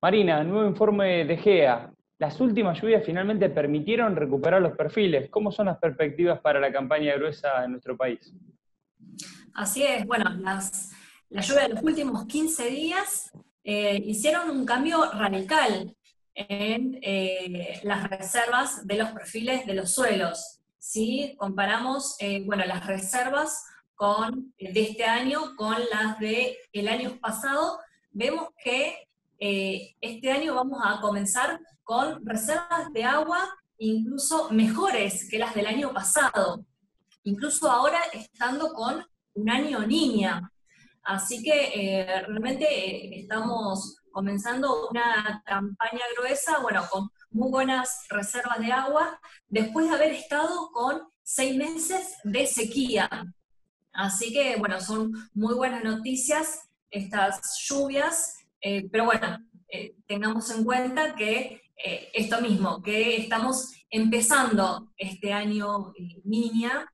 Marina, nuevo informe de GEA. Las últimas lluvias finalmente permitieron recuperar los perfiles. ¿Cómo son las perspectivas para la campaña gruesa en nuestro país? Así es, bueno, las, lluvias de los últimos 15 días eh, hicieron un cambio radical en eh, las reservas de los perfiles de los suelos. Si comparamos eh, bueno, las reservas de este año con las del el año pasado, vemos que este año vamos a comenzar con reservas de agua incluso mejores que las del año pasado, incluso ahora estando con un año niña. Así que eh, realmente eh, estamos comenzando una campaña gruesa, bueno, con muy buenas reservas de agua, después de haber estado con seis meses de sequía. Así que, bueno, son muy buenas noticias estas lluvias, eh, pero bueno, tengamos en cuenta que esto mismo, que estamos empezando este año niña,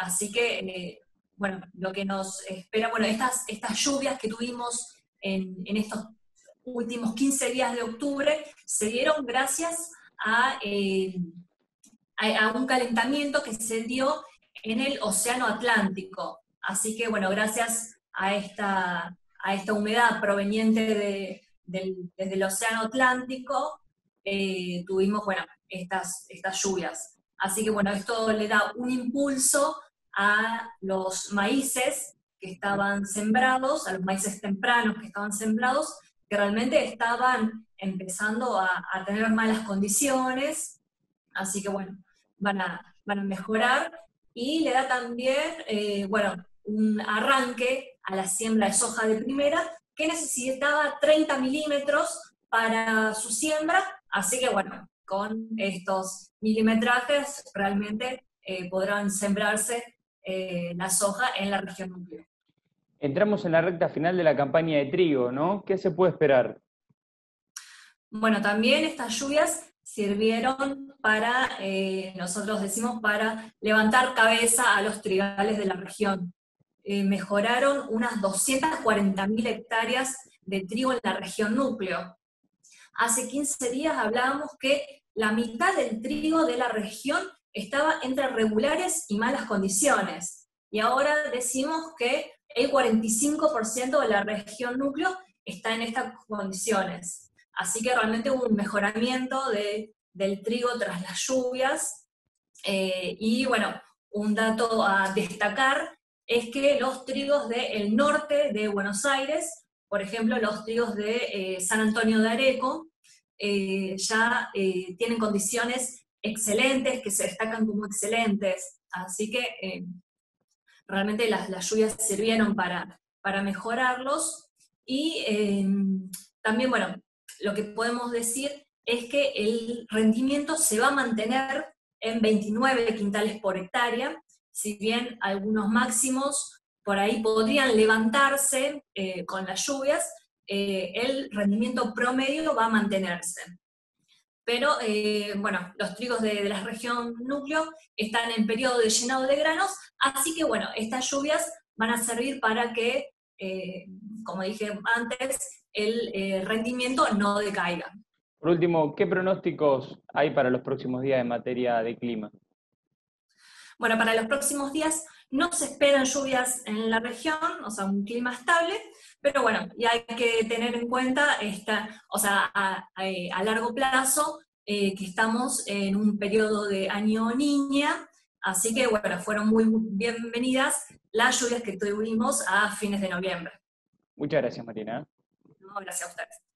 así que bueno, lo que nos espera, bueno, estas, estas lluvias que tuvimos en, estos últimos 15 días de octubre se dieron gracias eh, a, a, un calentamiento que se dio en el Océano Atlántico. Así que, bueno, gracias a esta, a esta humedad proveniente desde el Océano Atlántico, eh, tuvimos, bueno, estas, estas lluvias. Así que, bueno, esto le da un impulso a los maíces que estaban sembrados, a los maíces tempranos que estaban sembrados, que realmente estaban empezando a, tener malas condiciones, así que bueno, van a, van a mejorar, y le da también, eh, bueno, un arranque a la siembra de soja de primera, que necesitaba 30 milímetros para su siembra, así que bueno, con estos milimetrajes realmente eh, podrán sembrarse eh, la soja en la región núcleo. Entramos en la recta final de la campaña de trigo, ¿no? ¿Qué se puede esperar? Bueno, también estas lluvias sirvieron para, eh, nosotros decimos, para levantar cabeza a los trigales de la región. Eh, mejoraron unas 240.000 hectáreas de trigo en la región núcleo. Hace 15 días hablábamos que la mitad del trigo de la región estaba entre regulares y malas condiciones. Y ahora decimos que el 45% de la región núcleo está en estas condiciones. Así que realmente hubo un mejoramiento del trigo tras las lluvias. Eh, y bueno, un dato a destacar es que los trigos del norte de Buenos Aires, por ejemplo, los trigos de eh, San Antonio de Areco, eh, ya tienen condiciones excelentes, que se destacan como excelentes. Así que eh, realmente las, lluvias sirvieron para, para mejorarlos. Y eh, también, bueno, lo que podemos decir es que el rendimiento se va a mantener en 29 quintales por hectárea, si bien algunos máximos por ahí podrían levantarse eh, con las lluvias, el rendimiento promedio va a mantenerse pero eh, bueno, los trigos de, la región núcleo están en periodo de llenado de granos, así que bueno, estas lluvias van a servir para que, eh, como dije antes, el eh, rendimiento no decaiga. Por último, ¿qué pronósticos hay para los próximos días en materia de clima? Bueno, para los próximos días no se esperan lluvias en la región, o sea, un clima estable, pero bueno, y hay que tener en cuenta, esta, o sea, a, largo plazo, eh, que estamos en un periodo de año niña, así que bueno, fueron muy bienvenidas las lluvias que tuvimos a fines de noviembre. Muchas gracias, Marina. No, gracias a ustedes.